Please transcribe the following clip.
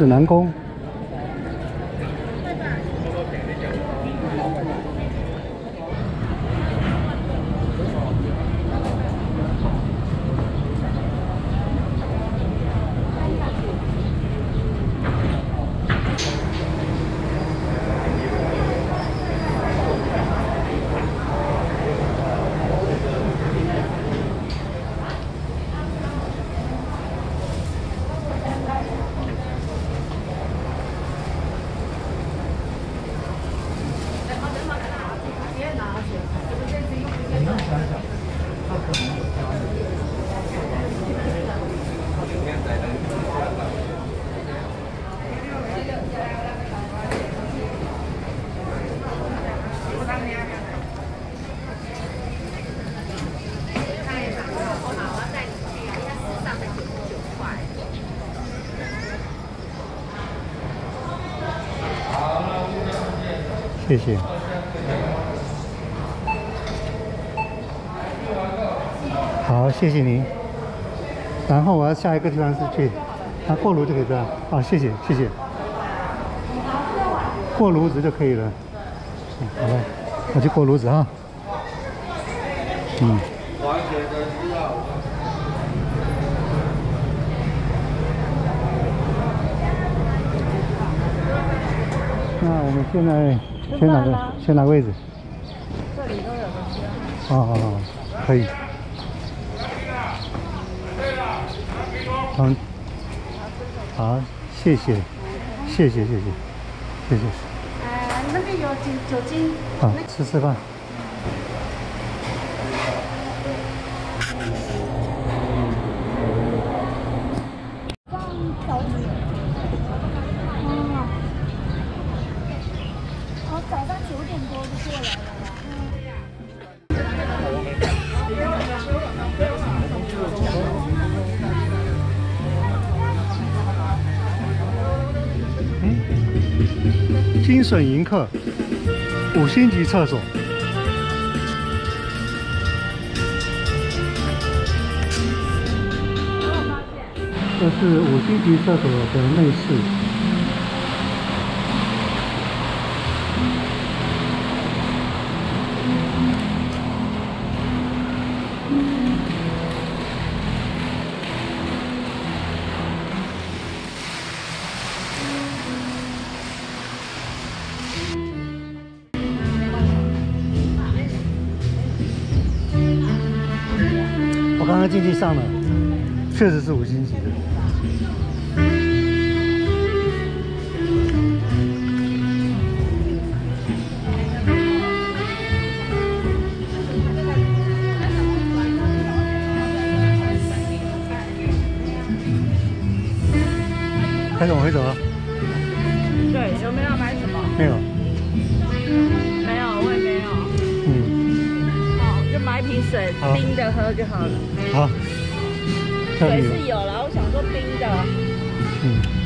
指南宫。谢谢。好，谢谢您。然后我要下一个地方是去，啊，过炉就可以了。啊，谢谢，谢谢。过炉子就可以了。嗯，好了，我去过炉子啊。嗯。那我们现在。选哪个？选哪个位置？这里都有东西。好好好，可以。嗯，好，谢谢，谢谢谢谢谢谢。哎，那边有酒酒精。好，吃吃饭。精神迎客，五星级厕所。这是五星级厕所的内饰。刚刚进去上了，确实是五星级的。开始往回走了。对，有没有要买什么？没有。水，冰的喝就好了。好，水是有了，我想说冰的。嗯。